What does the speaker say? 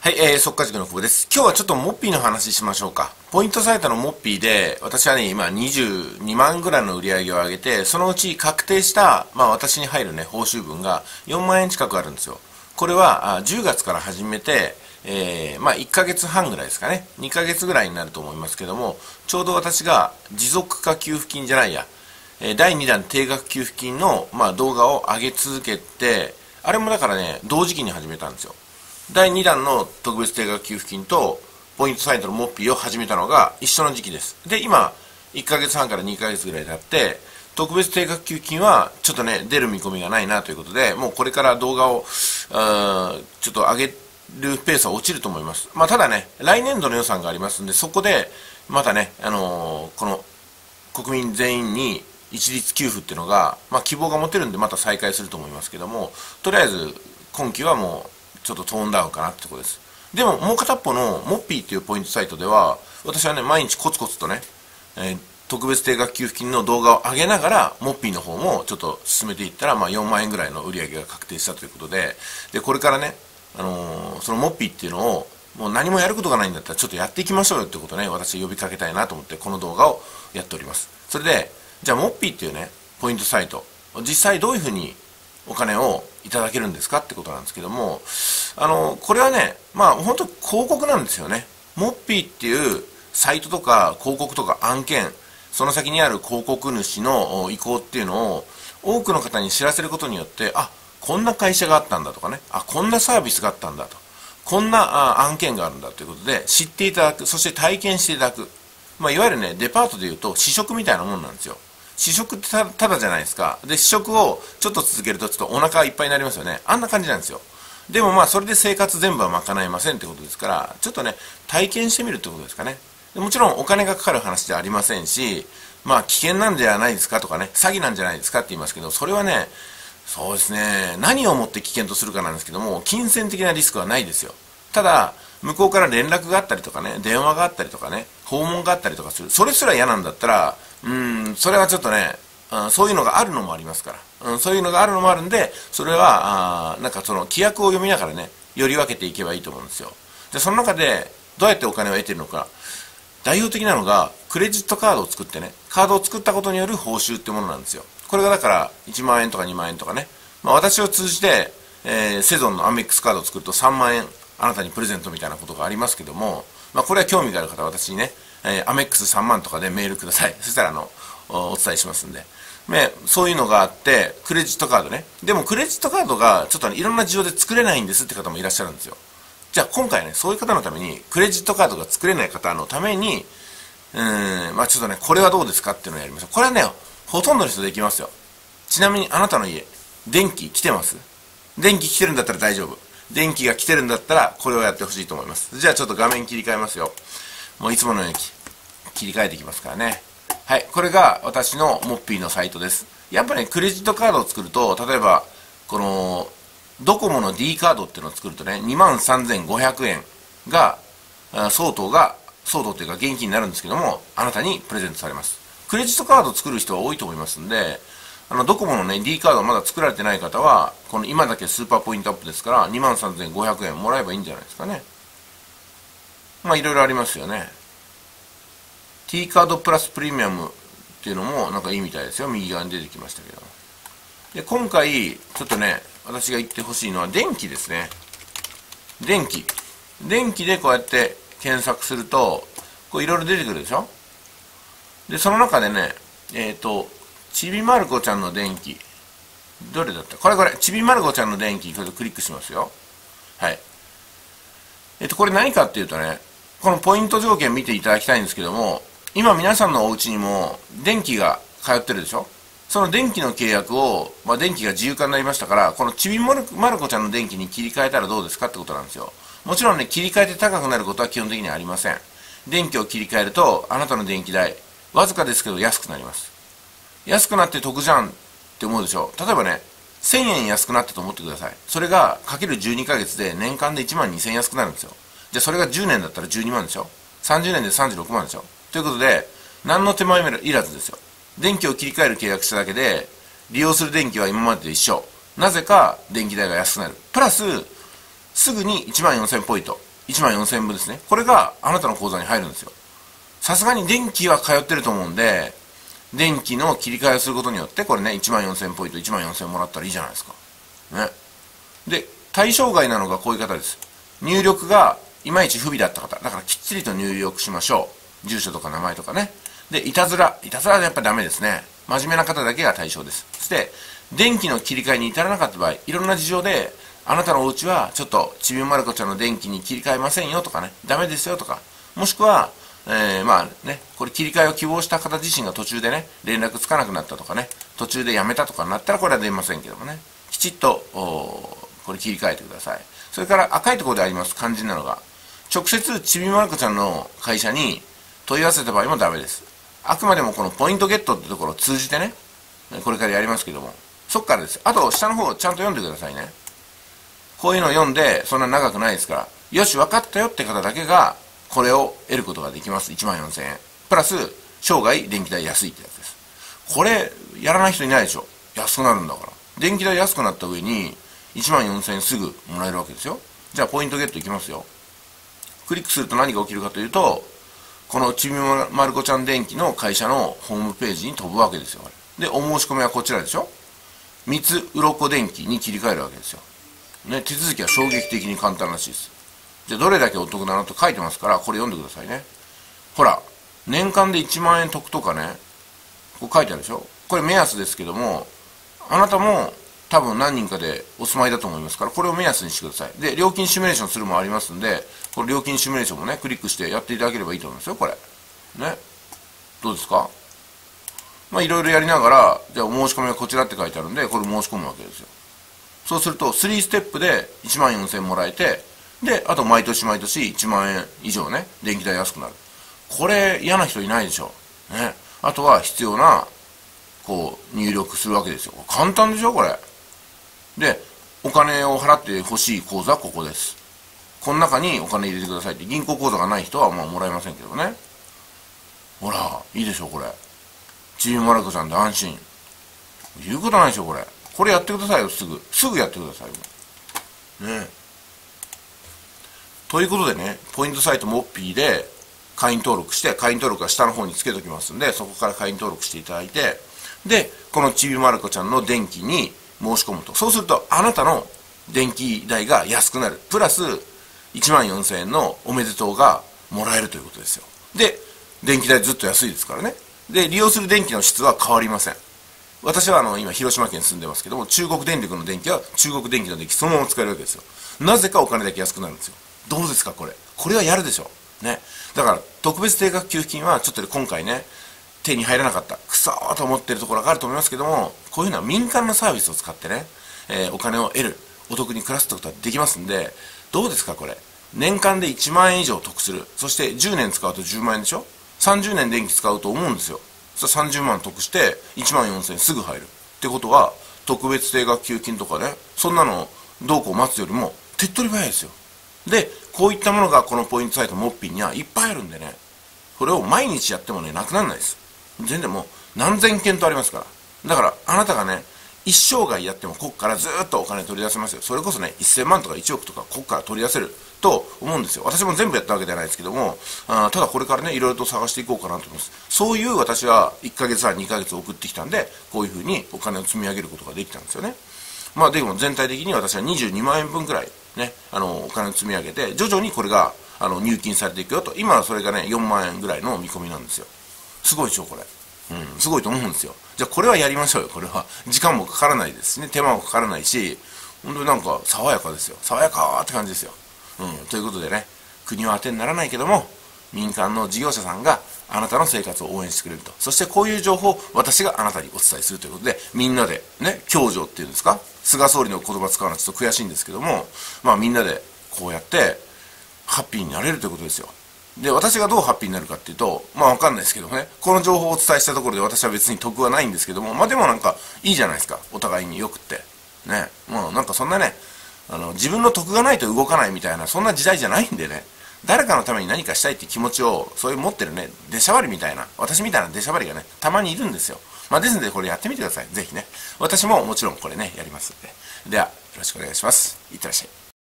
はい、えー、速稼塾の久保です。今日はちょっとモッピーの話しましょうか。ポイントサイトのモッピーで、私はね、今22万ぐらいの売り上げを上げて、そのうち確定した、まあ私に入るね、報酬分が4万円近くあるんですよ。これはあ10月から始めて、えー、まあ1ヶ月半ぐらいですかね。2ヶ月ぐらいになると思いますけども、ちょうど私が持続化給付金じゃないや、えー、第2弾定額給付金の、まあ、動画を上げ続けて、あれもだからね、同時期に始めたんですよ。第2弾の特別定額給付金とポイントサイトのモッピーを始めたのが一緒の時期です。で、今、1ヶ月半から2ヶ月ぐらい経って、特別定額給付金はちょっとね、出る見込みがないなということで、もうこれから動画を、ちょっと上げるペースは落ちると思います。まあ、ただね、来年度の予算がありますんで、そこで、またね、あのー、この、国民全員に一律給付っていうのが、まあ、希望が持てるんでまた再開すると思いますけども、とりあえず、今期はもう、ちょっとトーンダウンかなってとです。でも、もう片っぽのモッピーっていうポイントサイトでは、私はね、毎日コツコツとね、えー、特別定額給付金の動画を上げながら、モッピーの方もちょっと進めていったら、まあ4万円ぐらいの売り上げが確定したということで、で、これからね、あのー、そのモッピーっていうのを、もう何もやることがないんだったらちょっとやっていきましょうよってことね、私呼びかけたいなと思ってこの動画をやっております。それで、じゃあモッピーっていうね、ポイントサイト、実際どういうふうにお金をいただけるんですかってことなんですけども、あの、これはね、まあ本当広告なんですよね。モッピーっていうサイトとか広告とか案件、その先にある広告主の意向っていうのを多くの方に知らせることによって、あ、こんな会社があったんだとかね、あ、こんなサービスがあったんだと、こんな案件があるんだということで知っていただく、そして体験していただく。まあ、いわゆるね、デパートで言うと試食みたいなもんなんですよ。試食ってただじゃないですか。で、試食をちょっと続けるとちょっとお腹いっぱいになりますよね。あんな感じなんですよ。でもまあ、それで生活全部は賄えませんってことですから、ちょっとね、体験してみるってことですかね。もちろんお金がかかる話ではありませんし、まあ、危険なんじゃないですかとかね、詐欺なんじゃないですかって言いますけど、それはね、そうですね、何をもって危険とするかなんですけども、金銭的なリスクはないですよ。ただ、向こうから連絡があったりとかね、電話があったりとかね、訪問があったりとかする。それすら嫌なんだったら、うん、それはちょっとね、うん、そういうのがあるのもありますから、うん、そういうのがあるのもあるんで、それは、あなんかその規約を読みながらね、より分けていけばいいと思うんですよ。で、その中で、どうやってお金を得てるのか、代表的なのが、クレジットカードを作ってね、カードを作ったことによる報酬ってものなんですよ。これがだから、1万円とか2万円とかね、まあ、私を通じて、えー、セゾンのアメックスカードを作ると3万円あなたにプレゼントみたいなことがありますけども、まあ、これは興味がある方は私にね、えー、アメックス3万とかでメールください。そしたら、あの、お伝えしますんで。ね、そういうのがあって、クレジットカードね。でもクレジットカードがちょっと、ね、いろんな事情で作れないんですって方もいらっしゃるんですよ。じゃあ今回ね、そういう方のために、クレジットカードが作れない方のために、うん、まあちょっとね、これはどうですかっていうのをやりましょう。これはね、ほとんどの人できますよ。ちなみにあなたの家、電気来てます？電気来てるんだったら大丈夫。電気が来てるんだったら、これをやってほしいと思います。じゃあちょっと画面切り替えますよ。もういつものように切り替えていきますからね。はい、これが私のモッピーのサイトです。やっぱ、ね、クレジットカードを作ると、例えば、この、ドコモの D カードっていうのを作るとね、23,500円が、相当が、相当というか現金になるんですけども、あなたにプレゼントされます。クレジットカードを作る人は多いと思いますんで、あの、ドコモのね、D カードまだ作られてない方は、この今だけスーパーポイントアップですから、23,500円もらえばいいんじゃないですかね。まあ、いろいろありますよね。T カードプラスプレミアムっていうのもなんかいいみたいですよ。右側に出てきましたけど。で、今回、ちょっとね、私が言ってほしいのは電気ですね。電気。電気でこうやって検索すると、こういろいろ出てくるでしょ？で、その中でね、えっ、ー、と、ちびまる子ちゃんの電気。どれだった？これこれ、ちびまる子ちゃんの電気、これクリックしますよ。はい。えっと、これ何かっていうとね、このポイント条件見ていただきたいんですけども、今皆さんのお家にも電気が通ってるでしょ？その電気の契約を、まあ、電気が自由化になりましたから、このちびまる子ちゃんの電気に切り替えたらどうですかってことなんですよ。もちろんね、切り替えて高くなることは基本的にはありません。電気を切り替えると、あなたの電気代、わずかですけど安くなります。安くなって得じゃんって思うでしょ例えばね、1000円安くなったと思ってください。それが、かける12ヶ月で年間で1万2000円安くなるんですよ。じゃあそれが10年だったら12万でしょ ?30 年で36万でしょということで、何の手間いらずですよ。電気を切り替える契約しただけで、利用する電気は今までと一緒。なぜか電気代が安くなる。プラス、すぐに1万4000ポイント。1万4000分ですね。これがあなたの口座に入るんですよ。さすがに電気は通ってると思うんで、電気の切り替えをすることによって、これね、1万4000ポイント、1万4000もらったらいいじゃないですか。ね。で、対象外なのがこういう方です。入力がいまいち不備だった方。だからきっちりと入力しましょう。住所とか名前とかね。で、いたずら。いたずらはやっぱダメですね。真面目な方だけが対象です。そして、電気の切り替えに至らなかった場合、いろんな事情で、あなたのお家はちょっとちびまる子ちゃんの電気に切り替えませんよとかね、ダメですよとか、もしくは、えー、まあね、これ切り替えを希望した方自身が途中でね、連絡つかなくなったとかね、途中でやめたとかになったらこれは出ませんけどもね、きちっと、これ切り替えてください。それから赤いところであります肝心なのが、直接ちびまる子ちゃんの会社に問い合わせた場合もダメです。あくまでもこのポイントゲットってところを通じてね、これからやりますけども、そっからです。あと、下の方ちゃんと読んでくださいね。こういうのを読んで、そんな長くないですから、よし、分かったよって方だけが、これを得ることができます。1万4000円。プラス、生涯電気代安いってやつです。これ、やらない人いないでしょ。安くなるんだから。電気代安くなった上に、1万4000円すぐもらえるわけですよ。じゃあ、ポイントゲットいきますよ。クリックすると何が起きるかというと、このちびまる子ちゃん電気の会社のホームページに飛ぶわけですよ。で、お申し込みはこちらでしょ三つ鱗電気に切り替えるわけですよ。ね、手続きは衝撃的に簡単らしいです。じゃあどれだけお得なのと書いてますから、これ読んでくださいね。ほら、年間で1万円得とかね、こう書いてあるでしょこれ目安ですけども、あなたも多分何人かでお住まいだと思いますから、これを目安にしてください。で、料金シミュレーションするもありますんで、これ料金シミュレーションもね、クリックしてやっていただければいいと思いますよ、これ。ね。どうですか？まあ、いろいろやりながら、じゃあお申し込みはこちらって書いてあるんで、これ申し込むわけですよ。そうすると、3ステップで1万4000円もらえて、で、あと毎年毎年1万円以上ね、電気代安くなる。これ嫌な人いないでしょ。ね。あとは必要な、こう、入力するわけですよ。簡単でしょ、これ。で、お金を払ってほしい口座はここです。この中にお金入れてくださいって銀行口座がない人はまあもらえませんけどね。ほら、いいでしょ、これ。チームマラコさんで安心。言うことないでしょ、これ。これやってくださいよ、すぐ。すぐやってくださいよ。ねということでね、ポイントサイトモッピーで会員登録して、会員登録は下の方につけときますんで、そこから会員登録していただいて、で、このちびまる子ちゃんの電気に申し込むと。そうすると、あなたの電気代が安くなる。プラス、1万4000円のおめでとうがもらえるということですよ。で、電気代ずっと安いですからね。で、利用する電気の質は変わりません。私はあの、今、広島県に住んでますけども、中国電力の電気は中国電気の電気そのまま使えるわけですよ。なぜかお金だけ安くなるんですよ。どうですか、これ。これはやるでしょ。ね。だから、特別定額給付金は、ちょっと今回ね、手に入らなかった、くそーと思ってるところがあると思いますけども、こういうのは民間のサービスを使ってね、えー、お金を得る、お得に暮らすってことはできますんで、どうですか、これ。年間で1万円以上得する。そして10年使うと10万円でしょ ?30 年電気使うと思うんですよ。そしたら30万得して1万4000円すぐ入る。ってことは、特別定額給付金とかね、そんなのどうこう待つよりも手っ取り早いですよ。で、こういったものがこのポイントサイトモッピーにはいっぱいあるんでね、これを毎日やってもね、なくならないです。全然もう何千件とありますから。だから、あなたがね、一生涯やってもここからずっとお金取り出せますよ。それこそね、1000万とか1億とかここから取り出せると思うんですよ。私も全部やったわけではないですけども、あただこれからね、いろいろと探していこうかなと思います。そういう私は1ヶ月半、2ヶ月送ってきたんで、こういうふうにお金を積み上げることができたんですよね。まあでも全体的に私は22万円分くらいね、あの、お金を積み上げて、徐々にこれが、あの、入金されていくよと。今はそれがね、4万円ぐらいの見込みなんですよ。すごいでしょ、これ。うん、すごいと思うんですよ。じゃあこれはやりましょうよ、これは。時間もかからないですね、手間もかからないし、本当になんか爽やかですよ。爽やかって感じですよ。うん、ということでね、国は当てにならないけども、民間の事業者さんがあなたの生活を応援してくれると。そしてこういう情報を私があなたにお伝えするということで、みんなでね、共助っていうんですか？菅総理の言葉使うのはちょっと悔しいんですけども、まあみんなでこうやって、ハッピーになれるということですよ。で、私がどうハッピーになるかっていうと、まあわかんないですけどね、この情報をお伝えしたところで私は別に得はないんですけども、まあでもなんかいいじゃないですか、お互いによくって。ね、もうなんかそんなね、あの、自分の得がないと動かないみたいな、そんな時代じゃないんでね、誰かのために何かしたいって気持ちを、そういう持ってるね、出しゃばりみたいな、私みたいな出しゃばりがね、たまにいるんですよ。まあですのでこれやってみてください。ぜひね。私ももちろんこれね、やりますんで。では、よろしくお願いします。いってらっしゃい。